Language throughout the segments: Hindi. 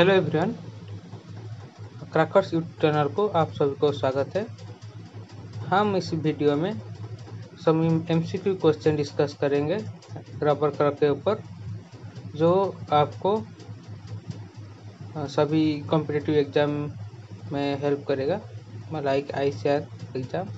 Hello everyone, crackers YouTube channel को आप सभी को स्वागत है। हम इस वीडियो में सब एमसीक्यू क्वेश्चन डिस्कस करेंगे रबर क्रॉप के ऊपर, जो आपको सभी कॉम्पिटिटिव एग्ज़ाम में हेल्प करेगा। Like I C R exam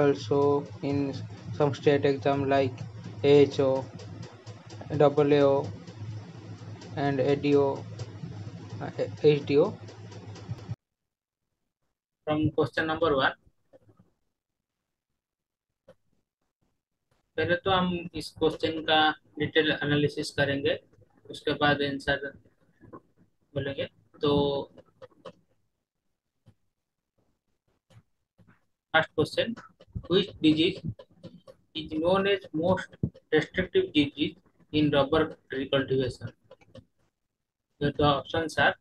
also in some state exam like A H O double O and A D O H D O from question number one पहले तो हम इस क्वेश्चन का डिटेल एनालिसिस करेंगे, उसके बाद आंसर बोलेंगे। तो first question which disease is known as most restrictive disease in rubber recultivation the options are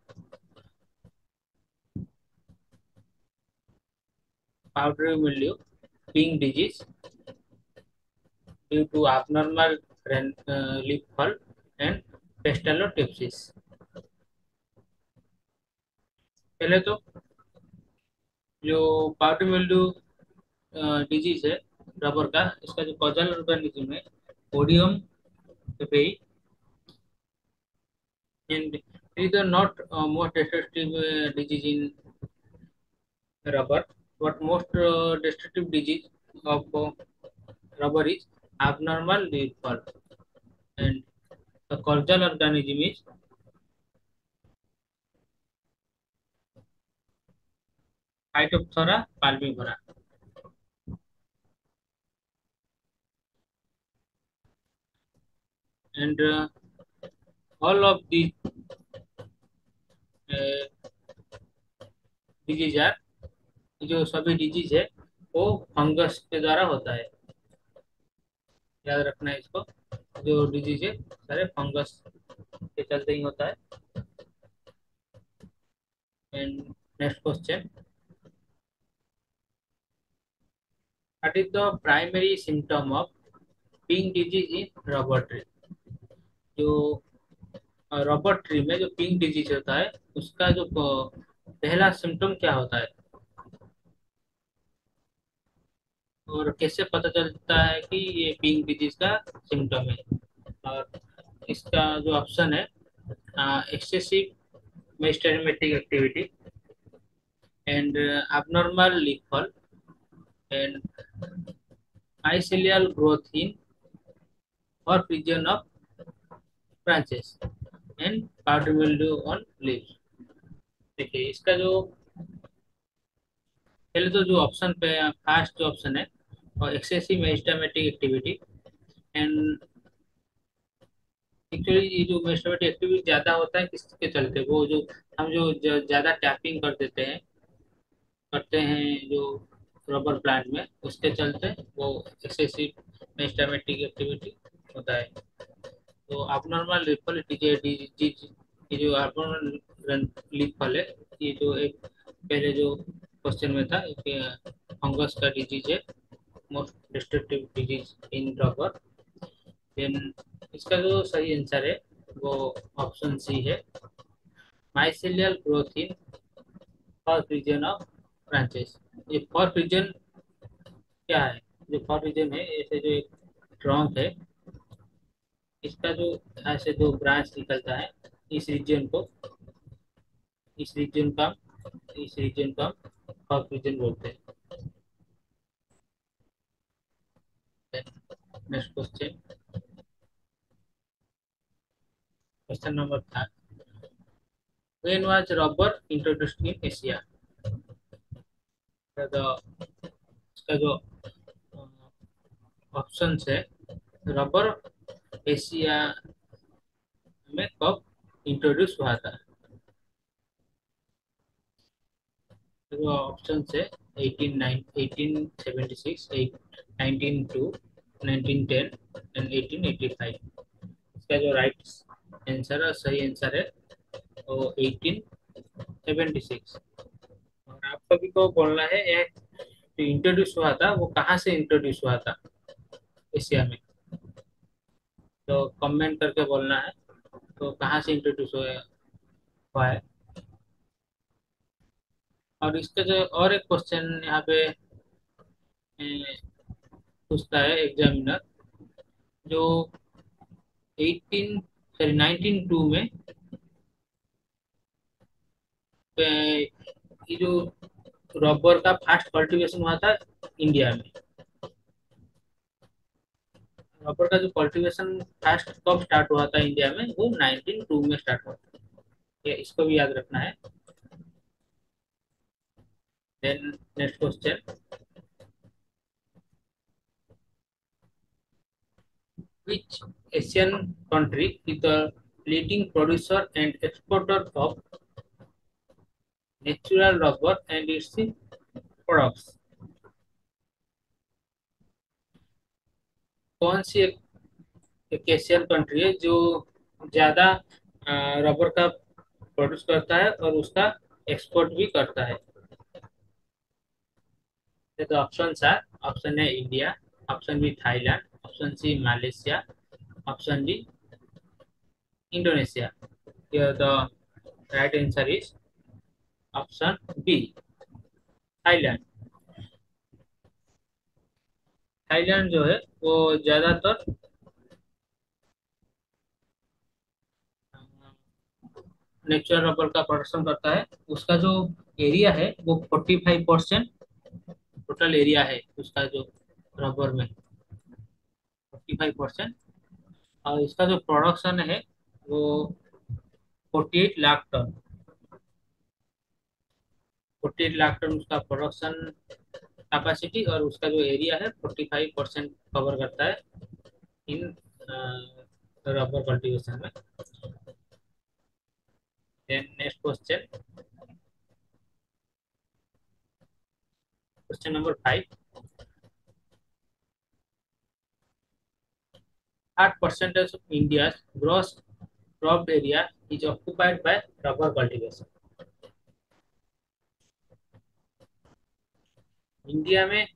powdery mildew, pink disease due to abnormal uh, leaf fall and pestalotypsis. पहले तो जो पाउडर मिल्डू डिज़ीज़ है रबर का इसका जो कॉजल ऑर्गेनिज्म है oidium and these are not uh, most destructive uh, disease in rubber but most uh, destructive disease of uh, rubber is abnormal leaf fall and the causal organism is Phytophthora palmivora. And uh, all of these diseases are जो सभी डिज़ीज़ है, वो फंगस के द्वारा होता है। याद रखना है इसको, जो डिज़ीज़ है, सारे फंगस के चलते ही होता है। And next question what is the primary symptom of pink disease in rubber tree? जो रबर ट्री में जो पिंक डिज़ीज़ होता है, उसका जो पहला सिम्टम क्या होता है? और कैसे पता चलता है कि ये पिंक डिज़ीज़ का सिम्टम है? और इसका जो ऑप्शन है excessive meristematic activity and abnormal fall and mycelial growth in or region of branches. And powder mildew on leaves देखिए, इसका जो पहले तो जो ऑप्शन पे फास्ट जो ऑप्शन है, और excessive meristematic activity and actually ये जो मेस्टामेटिक एक्टिविटी ज़्यादा होता है, किसके चलते? वो जो हम जो ज़्यादा टैपिंग कर देते हैं, करते हैं जो रबर प्लांट में, उसके चलते वो एक्सेसिव मेस्टामेटिक एक्टिविटी होता है। तो abnormal रिपल डिज़ीज़ ये जो abnormal रिपल है ये जो एक पहले जो क्वेश्चन में था कि फंगस का डिज़ीज़ है most destructive disease in rubber then इसका जो सही आंसर है, वो ऑप्शन सी है. Mycelial growth in first region of branches ये फ़र्स्ट रीजन क्या है? जो फ़र्स्ट रीजन है, ऐसे जो एक ट्रंक है इसका जो ऐसे दो ब्रांच निकलता है, इस रीजन को, इस रीजन का, इस रीजन का हॉक रीजन बोलते हैं। नेक्स्ट क्वेश्चन क्वेश्चन नंबर था when was rubber introduced in Asia? the इसका जो ऑप्शन है रबर एशिया में कब इंट्रोड्यूस हुआ था? ऑप्शन है 1876 1902 1910 एंड 1885 इसका जो राइट आंसर है सही आंसर है, वो 1876 और आप सभी को बोलना है ये जो इंट्रोड्यूस हुआ था, वो कहाँ से इंट्रोड्यूस हुआ था? एशिया में। तो कमेंट करके बोलना है। तो कहाँ से इंट्रोड्यूस हुआ है? और इसका जो और एक क्वेश्चन यहाँ पे पूछता है एग्जामिनर जो 18 सॉरी 1902 में ये जो रबर का फास्ट कल्टीवेशन हुआ था इंडिया में। रबर का जो कल्टीवेशन फ़र्स्ट कब स्टार्ट हुआ था इंडिया में, वो 1902 में स्टार्ट हुआ था। इसको भी याद रखना है। Asian country leading producer and exporter of natural rubber and its products कौन सी एक, एक एशियन कंट्री है जो ज़्यादा रबर का प्रोड्यूस करता है और उसका एक्सपोर्ट भी करता है? तो ऑप्शन आर ऑप्शन है India option B Thailand option C Malaysia option D Indonesia right answer is option B Thailand Thailand जो है, वो ज़्यादातर नेचुरल रबर का प्रोडक्शन करता है। उसका जो एरिया है, वो 45 परसेंट टोटल एरिया है उसका जो रबर में। 45 परसेंट और इसका जो प्रोडक्शन है, वो 48 लाख टन 48 लाख टन उसका प्रोडक्शन कैपेसिटी और उसका जो एरिया है 45 परसेंट कवर करता है इन रबर कल्टीवेशन में। Next question question number five आठ percentage of India gross crop area is occupied by rubber cultivation India में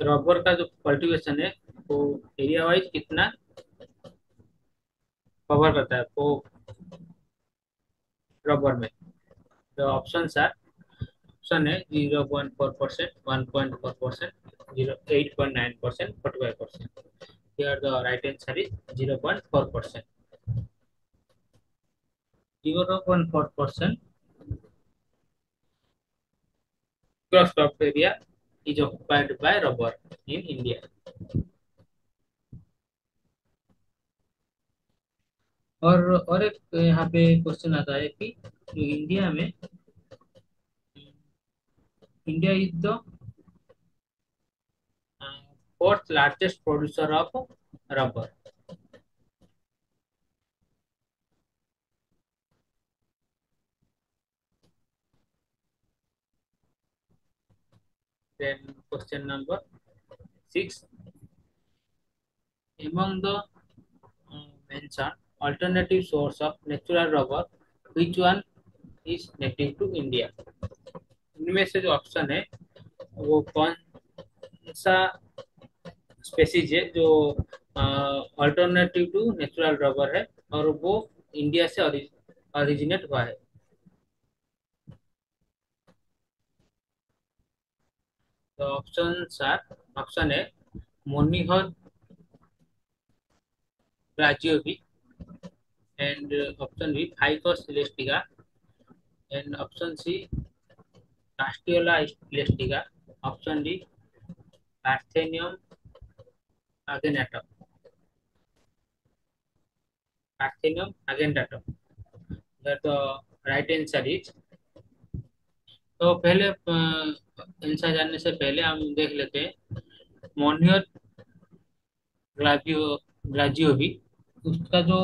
रबर का जो कल्टीवेशन है, वो एरिया वाइज कितना कवर करता है वो रबर में? तो ऑप्शन आर ऑप्शन है zero point four percent one point four percent zero eight point nine percent forty five percent right answer is 0.4 percent. 0.4 percent gross block area is occupied by rubber in india. और और एक यहाँ पे क्वेश्चन आता है कि जो इंडिया में India is the fourth largest producer of rubber Then question number six. Among the uh, mentioned alternative source of natural rubber, which one is native to India? इनमें से जो ऑप्शन है वो कौन सा स्पेसीज है जो अल्टरनेटिव टू नेचुरल रबर है और वो इंडिया से ओरिजिनेट हुआ है तो ऑप्शन आर ऑप्शन है Manihot glaziovii and option B Ficus elastica and option C Castilloa elastica option D Parthenium agenatum Actinium agenatum that the right answer is तो पहले आंसर जानने से पहले हम देख लेते हैं। मोनियर ग्लाजियो ग्लाजियो भी, उसका जो,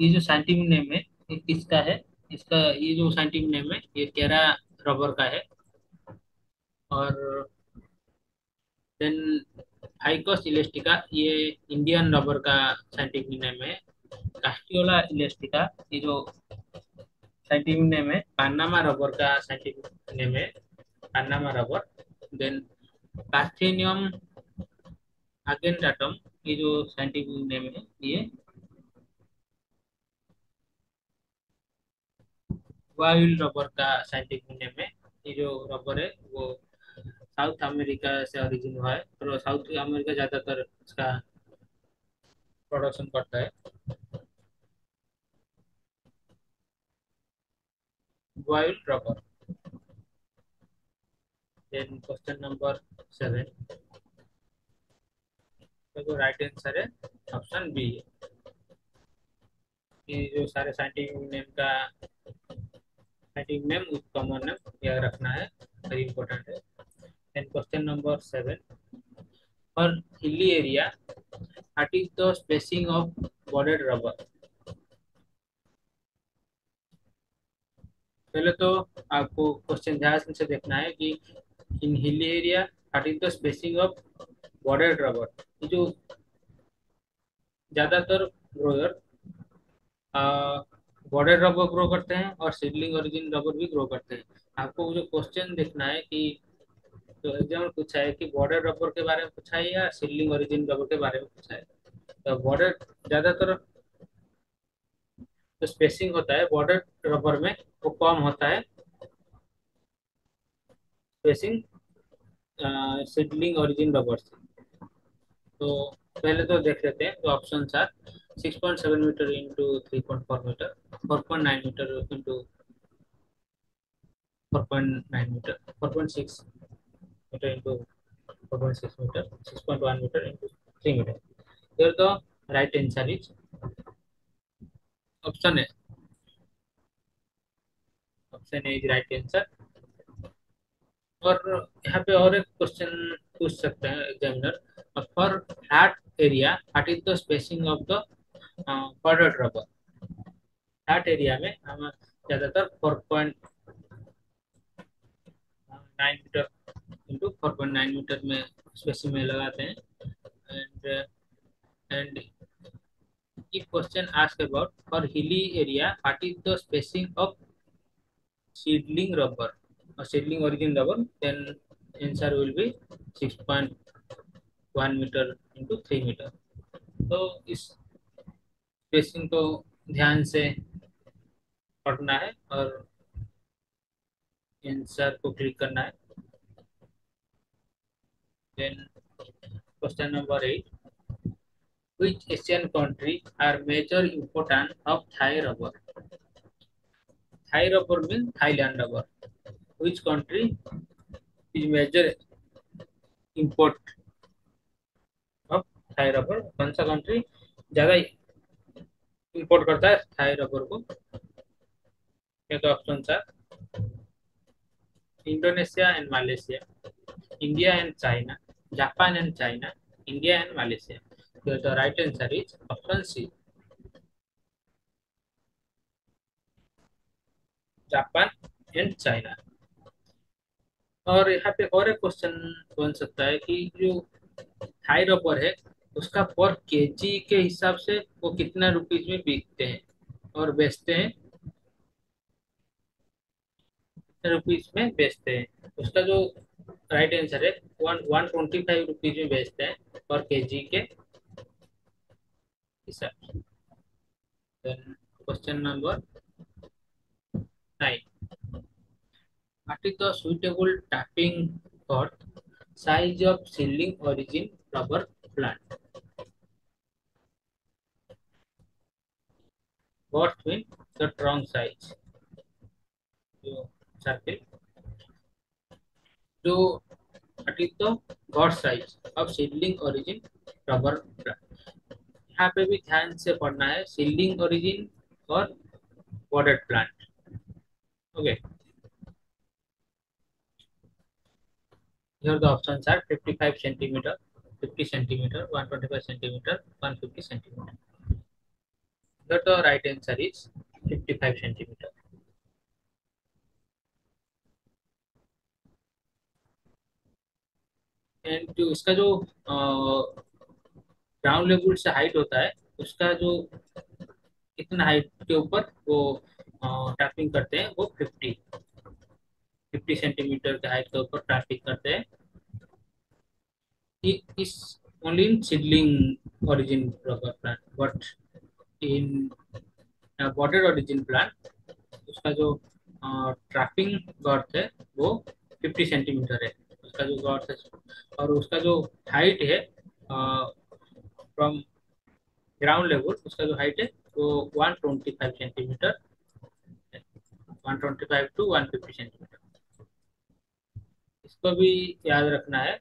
ये जो साइंटिफिक नेम है, ये किसका है? इसका, ये जो साइंटिफिक नेम है, ये केरा रबर का है। और देन हाइकोस इलेस्टिका ये इंडियन रबर का साइंटिफिक नेम है। कास्टियोला इलेस्टिका ये जो साइंटिफिक नेम है पानामा रबर का साइंटिफिक नेम है Panama rubber then Parthenium argentatum ये जो साइंटिफिक नेम है, ये वाइल्ड रबर का साइंटिफिक नेम है. ये जो रबर है, वो साउथ अमेरिका से ओरिजिन हुआ है, और साउथ अमेरिका ज़्यादातर इसका प्रोडक्शन करता है. Rubber then question number seven तो राइट आंसर है ऑप्शन बी है। ये जो सारे साइंटिफिक नेम का scientific name with common name याद रखना है वेरी इंपॉर्टेंट है। And question number seven for hilly area what is the spacing of bonded rubber? पहले तो आपको क्वेश्चन ध्यान से देखना है कि in hilly area what is the spacing of border rubber जो ज़्यादातर ग्रोअर बॉर्डर रबर ग्रो करते हैं और सीडलिंग ओरिजिन रबर भी ग्रो करते हैं। आपको जो क्वेश्चन देखना है कि तो एग्ज़ाम पूछा है कि बॉर्डर रबर के बारे में पूछा है या सीडलिंग ओरिजिन रबर के बारे में पूछा है? तो बॉर्डर ज़्यादातर जो स्पेसिंग होता है बॉर्डर रबर में, वो कम होता है। स्पेसिंग सीडलिंग ओरिजिन रबर से। तो पहले तो देख लेते हैं तो option are 6.7 metre into 3.4 metre 4.9 metre into 4.9 metre 4.6 metre into 4.6 metre 6.1 metre into 3 metre here the right answer is option A. Option A is right answer. और यहाँ पे और एक क्वेश्चन पूछ सकते हैं examiner for flat area what is the spacing of the border rubber. Flat area में हम ज़्यादातर four point nine metre into four point nine metre में स्पेसिंग में लगाते हैं। And and if question asked about for hilly area what is the spacing of seedling rubber or seedling origin rubber then answer will be 6.1 meter into 3 meter तो इस स्पेसिंग को ध्यान से पढ़ना है और आंसर को क्लिक करना है then question number eight Which Asian country are major important of Thai rubber? Thai rubber means Thailand rubber. Which country is major import of Thai rubber? कौन सा कंट्री ज़्यादा करता है थाई रबर को ये तो option are Indonesia and Malaysia India and China Japan and China India and Malaysia So the right answer is option C. Japan and China और यहाँ पे और एक क्वेश्चन बन सकता है कि जो थाई रबर है, उसका पर केजी के हिसाब से वो कितना रुपीज़ में बिकते हैं और बेचते हैं? रुपीज़ में बेचते हैं? उसका जो राइट आंसर है one one twenty five rupees में बेचते हैं पर केजी के। हिसाब Then question number nine. The suitable tapping for size of seedling origin rubber plant? What mean the trunk size? जो circle. is the god size of seedling origin rubber plant? यहाँ पे भी ध्यान से पढ़ना है। सिल्डिंग ओरिजिन और border plant okay option are 55 centimetre 50 centimetre 125 centimetre 150 centimetre right answer is 55 centimetre and जो इसका जो ग्राउंड लेवल से हाइट होता है, उसका जो कितना हाइट के ऊपर वो टैपिंग करते हैं, वो 50 50 सेंटीमीटर के हाइट के ऊपर टैपिंग करते हैं। Is only in seedling origin rubber plant but in border origin plant उसका जो ट्रैपिंग गर्थ है, वो 50 सेंटीमीटर है। उसका जो गर्थ है, और उसका जो हाइट है फ्रॉम ग्राउंड लेवल उसका जो हाइट है, वो 125 सेंटीमीटर 125 टू 150 सेंटीमीटर इसको भी याद रखना है।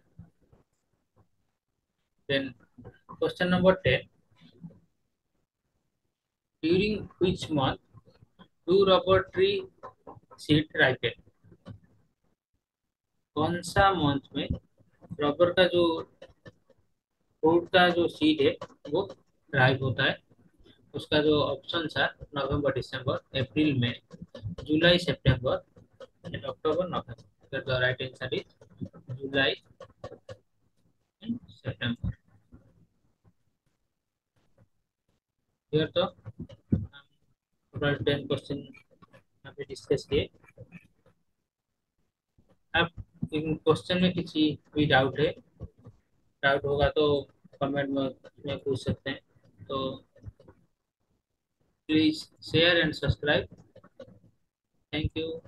Then question number ten during which month do rubber tree seed ripen? कौन सा मंथ में रबर का जो फ्रूट का जो सीड है, वो राइप होता है। उसका जो ऑप्शन था, नवंबर, दिसंबर, अप्रैल में July, September and October, November. The right answer is July and September. तो टोटल टेन क्वेश्चन यहाँ पे डिस्कस किए। अब इन क्वेश्चन में किसी भी डाउट है डाउट होगा तो कमेंट में, पूछ सकते हैं। तो please share and subscribe thank you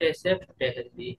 stay safe stay healthy